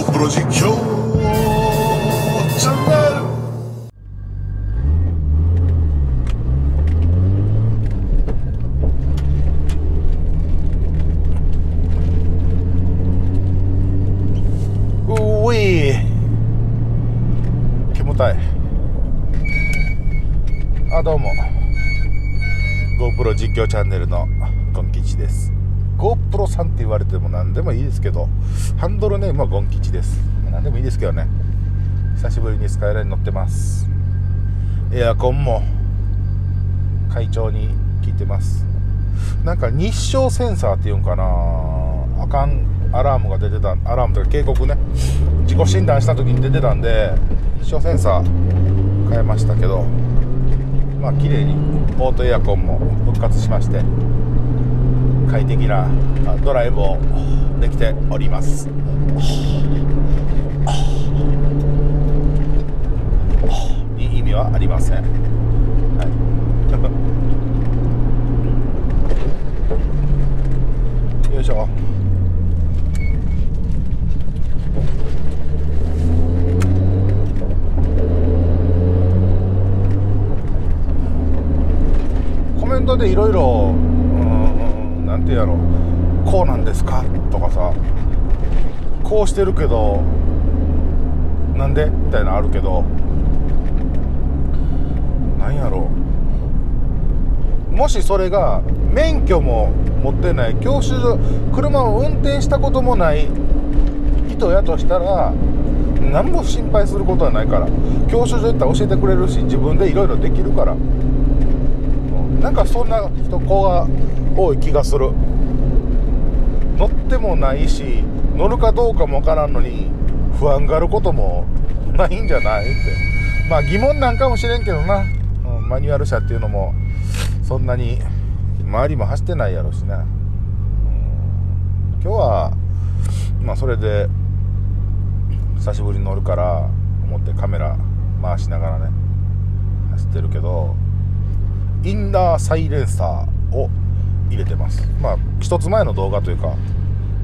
GoPro 実況チャンネルうい煙たい。あどうも。GoPro 実況チャンネルのゴン吉です。GoPro さんって言われても何でもいいですけどハンドルネームはゴン吉です。何でもいいですけどね。久しぶりにスカイライン乗ってます。エアコンも快調に効いてます。なんか日照センサーっていうんかな。あかんアラームが出てたアラームというか警告ね。自己診断した時に出てたんで日照センサー変えましたけどまあ綺麗にオートエアコンも復活しまして。快適なあドライブをできております。いい意味はありません、はい、よいしょ。コメントでいろいろなんてやろ。こうなんですか？とかさ。こうしてるけどなんで？みたいなのあるけど。なんやろ。もしそれが免許も持ってない教習所車を運転したこともない人やとしたら何も心配することはないから。教習所行ったら教えてくれるし自分でいろいろできるから。なんかそんな人子が多い気がする。乗ってもないし乗るかどうかもわからんのに不安があることもないんじゃない？って。まあ疑問なんかもしれんけどな、うん、マニュアル車っていうのもそんなに周りも走ってないやろしね、うん、今日はまあそれで久しぶりに乗るから思ってカメラ回しながらね走ってるけどインナーサイレンサーを入れてます。まあ一つ前の動画というか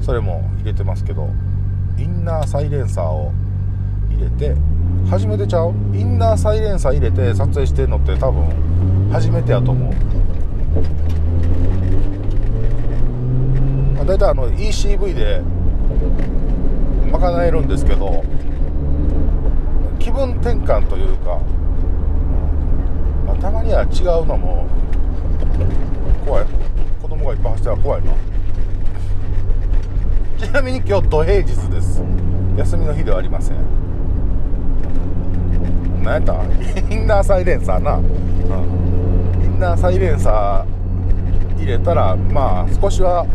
それも入れてますけどインナーサイレンサーを入れて初めてちゃう？インナーサイレンサー入れて撮影してるのって多分初めてやと思う、まあ、大体あの ECV で賄えるんですけど気分転換というか、まあ、たまには違うのも怖い。子供がいっぱい走ったら怖いな。ちなみに今日土平日です。休みの日ではありません。何やった？インナーサイレンサーな、うん、インナーサイレンサー入れたらまあ少しは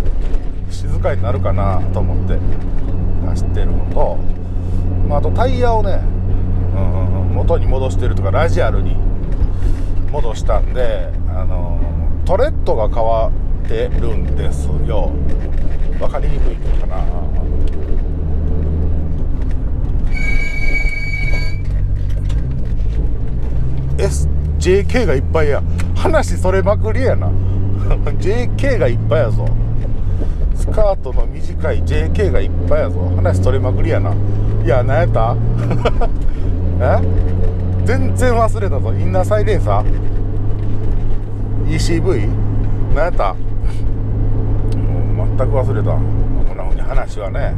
静かになるかなと思って走ってるのと、まあ、あとタイヤをね、うん、元に戻してるとかラジアルに戻したんであのトレッドが変わってるんですよ。分かりにくいかな。SJK がいっぱいや。話それまくりやな。JK がいっぱいやぞ。スカートの短い JK がいっぱいやぞ。話それまくりやな。いや何やった？え？全然忘れたぞ。インナーサイレンサー？ECV? 何やった？全く忘れた。こんなふうに話はね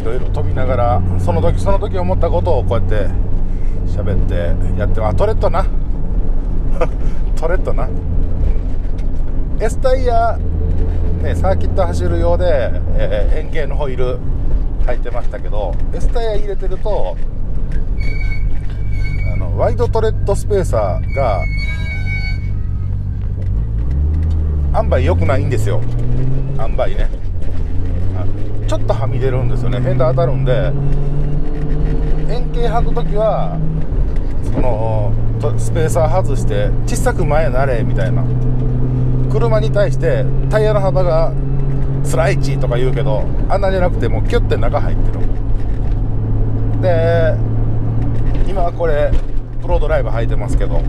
いろいろ飛びながらその時その時思ったことをこうやって喋ってやってあトレッドな。トレッドな。S タイヤねサーキット走るようで、えー、円形のホイール履いてましたけど S タイヤ入れてるとあのワイドトレッドスペーサーが塩梅良くないんですよ。塩梅ね。ちょっとはみ出るんですよね。フェンダー当たるんで。円形履く時はそのスペーサー外して小さく前なれみたいな。車に対してタイヤの幅がスライチとか言うけどあんなじゃなくてもうキュッて中入ってる。で今はこれプロドライブ履いてますけど。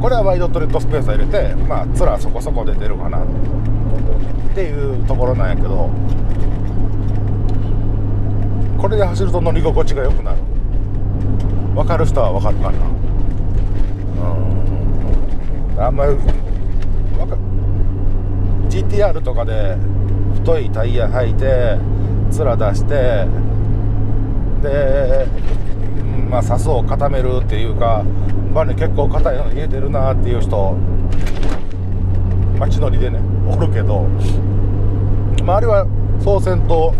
これはワイドトレッドスペース入れてまあ面そこそこで出るかな。っていうところなんやけどこれで走ると乗り心地が良くなる。分かる人は分かるかなうん。あんまりわか GTR とかで太いタイヤ履いて面出してでまあを固めるっていうかバネ結構硬いの入れてるなっていう人街乗りでねおるけど、まあ、あれはそうせんと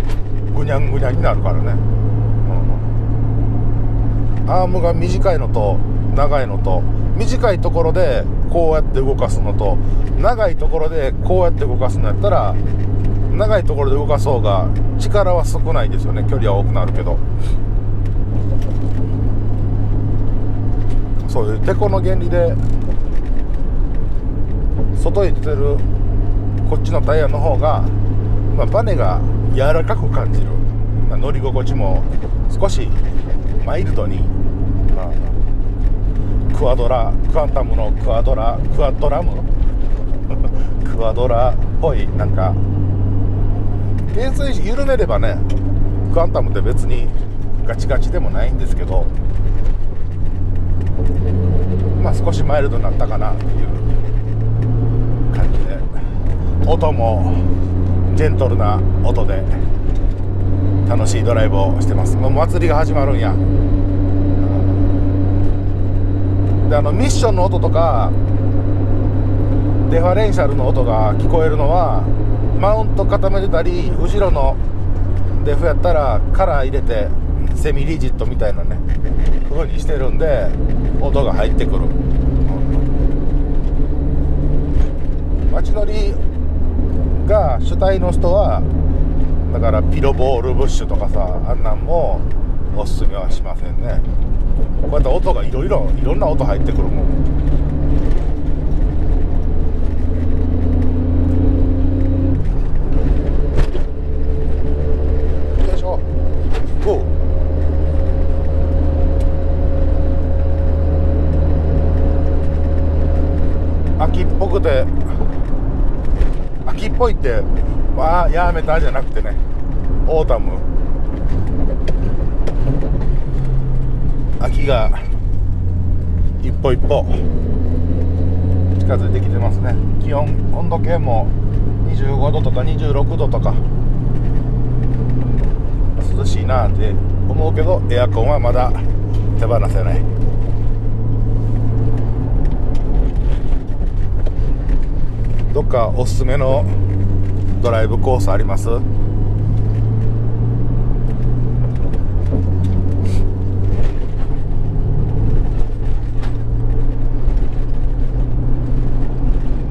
ぐにゃんぐにゃになるからね、うん、アームが短いのと長いのと短いところでこうやって動かすのと長いところでこうやって動かすのやったら長いところで動かそうが力は少ないですよね。距離は多くなるけど。そういうてこの原理で外へ出てるこっちのタイヤの方が、まあ、バネが柔らかく感じる、まあ、乗り心地も少しマイルドに、まあ、クワドラクアンタムのクワドラクワドラム？クワドラっぽいなんか減衰緩めればねクアンタムって別にガチガチでもないんですけどまあ少しマイルドになったかなっていう感じで音もジェントルな音で楽しいドライブをしてます。もう祭りが始まるんや。であのミッションの音とかデファレンシャルの音が聞こえるのはマウント固めてたり後ろのデフやったらカラー入れてセミリジットみたいなね風にしてるんで音が入ってくる。街乗りが主体の人はだからピロボールブッシュとかさあんなんもおすすめはしませんね。こうやって音がいろいろいろんな音入ってくるもん。ぽいってわあやめたじゃなくてね。オータム。秋が一歩一歩近づいてきてますね。気温温度計も25度とか26度とか。涼しいなって思うけどエアコンはまだ手放せない。どっかおすすめのドライブコースあります？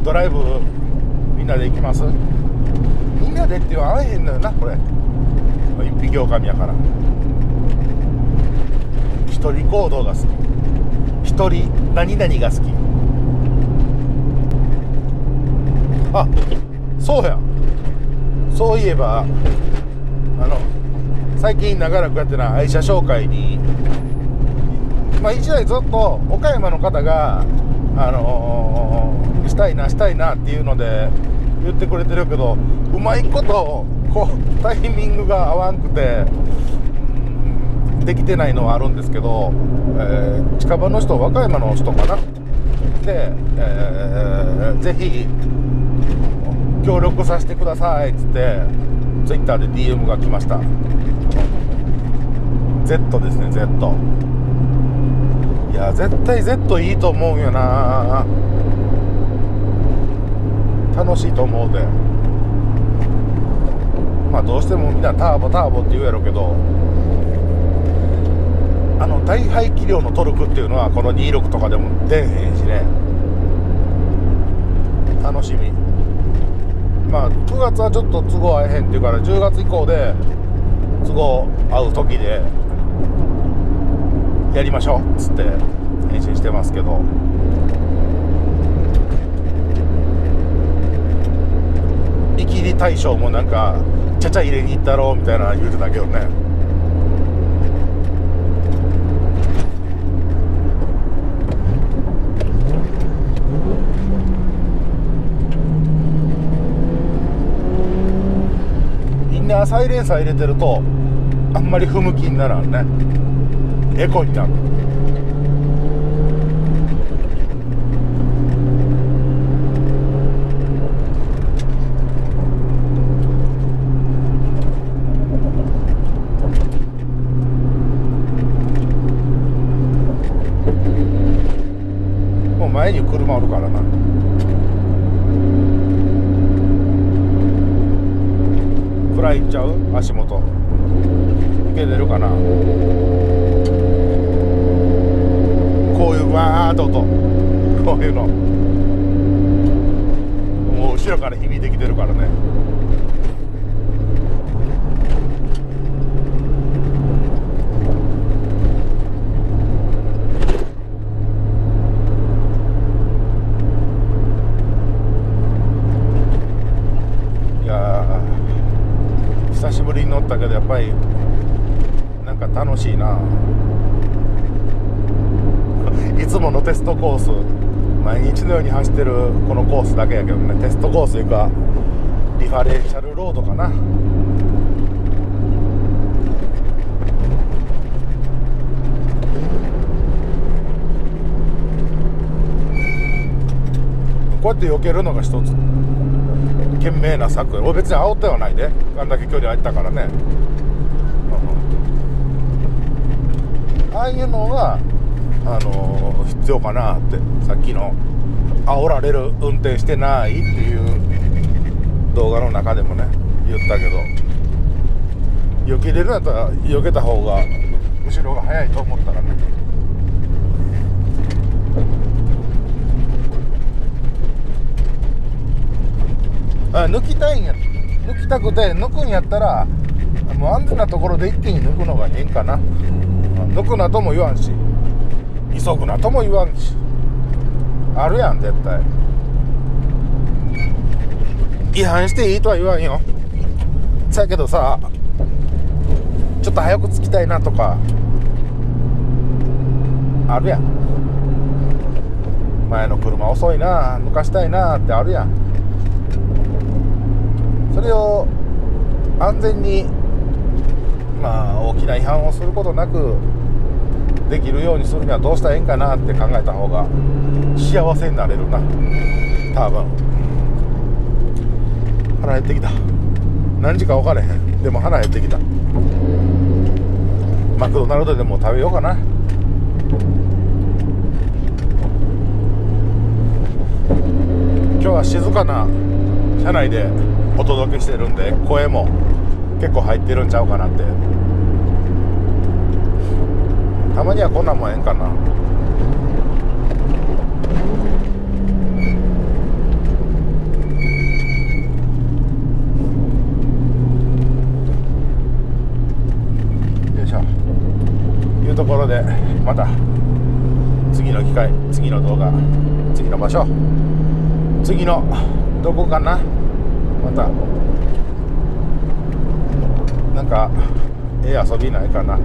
ドライブみんなで行きます？みんなでって言わへんのよなこれ。一匹狼やから。一人行動が好き。一人何々が好き。あそうや。そういえばあの最近長らくやってない愛車紹介にまあ一台ずっと岡山の方があのー、したいなしたいなっていうので言ってくれてるけどうまいことこうタイミングが合わんくてできてないのはあるんですけど、えー、近場の人和歌山の人かな？で、えー、ぜひ協力させてください。っつってツイッターで DM が来ました。Z ですね Z いや絶対 Z いいと思うよな。楽しいと思うで。まあどうしてもみんなターボターボって言うやろうけどあの大排気量のトルクっていうのはこの26とかでも出へんしね。楽しみ。まあ9月はちょっと都合合えへんっていうから10月以降で都合合う時でやりましょうっつって返信してますけど。見切り大将もなんかちゃちゃ入れに行ったろうみたいな言うてたけどね。サイレンサー入れてるとあんまり不向きにならんね。エコになるもう前に車あるからな暗いっちゃう足元いけてるかなこういうと音こういうの。もう後ろから響いてきてるからね。いや久しぶりに乗ったけどやっぱりなんか楽しいな。いつものテストコース毎日のように走ってるこのコースだけやけどねテストコースいうかリファレンシャルロードかな。こうやって避けるのが一つ懸命な策俺別に煽ってはないで。あんだけ距離空いたからね、ああいうのが、あのー必要かなってさっきの煽られる運転してないっていう動画の中でもね言ったけど。避けれるんだったら避けた方が後ろが速いと思ったらね。あ抜きたいんや抜きたくて抜くんやったらもう安全なところで一気に抜くのがええんかな。抜くなとも言わんし急ぐなとも言わんし。あるやん絶対。違反していいとは言わんよ。そやけどさちょっと早く着きたいなとかあるやん。前の車遅いな抜かしたいなってあるやん。それを安全にまあ大きな違反をすることなくできるようにするにはどうしたらええんかなって考えた方が幸せになれるな。多分。腹減ってきた。何時か分からへん。でも腹減ってきた。マクドナルドでも食べようかな。今日は静かな車内でお届けしてるんで声も結構入ってるんちゃうかなってたまにはこんなんもええんかな。よいしょ。いうところでまた次の機会次の動画次の場所次のどこかな。またなんかええ遊びないかな。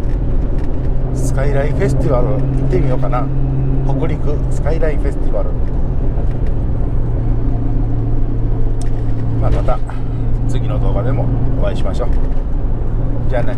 スカイラインフェスティバル行ってみようかな。北陸スカイラインフェスティバル。まあまた次の動画でもお会いしましょう。じゃあね。